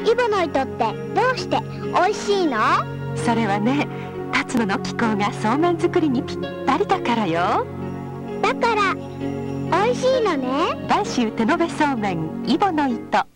イボの糸ってどうして美味しいの？それはね辰野の気候がそうめん作りにぴったりだからよ。だから美味しいのね。播州手延べそうめんイボの糸。